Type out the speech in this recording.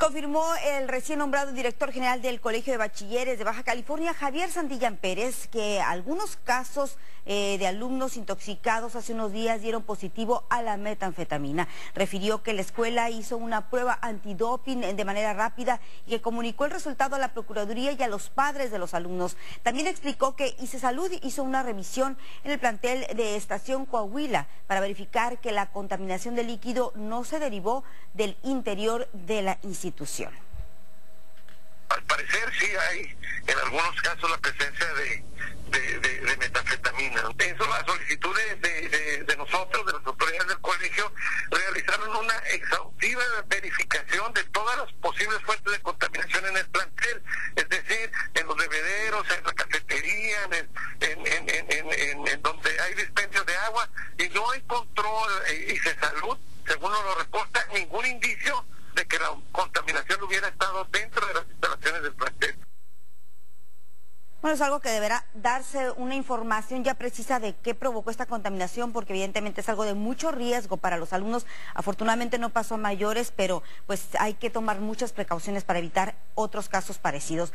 Confirmó el recién nombrado director general del Colegio de Bachilleres de Baja California, Javier Santillán Pérez, que algunos casos eh, de alumnos intoxicados hace unos días dieron positivo a la metanfetamina. Refirió que la escuela hizo una prueba antidoping de manera rápida y que comunicó el resultado a la Procuraduría y a los padres de los alumnos. También explicó que ICE Salud hizo una revisión en el plantel de Estación Coahuila para verificar que la contaminación del líquido no se derivó del interior de la institución. Al parecer sí hay en algunos casos la presencia de, de, metafetamina. Eso, las solicitudes de, nosotros, de las autoridades del colegio, realizaron una exhaustiva verificación de todas las posibles fuentes de contaminación en el plantel, es decir, en los bebederos, en la cafetería, en, en donde hay dispendios de agua, y no hay control eh, y se salud, según nos reporta, ningún indicio de que la contaminación hubiera estado dentro de las instalaciones del plantel. Bueno, es algo que deberá darse una información ya precisa de qué provocó esta contaminación, porque evidentemente es algo de mucho riesgo para los alumnos. Afortunadamente no pasó a mayores, pero pues hay que tomar muchas precauciones para evitar otros casos parecidos.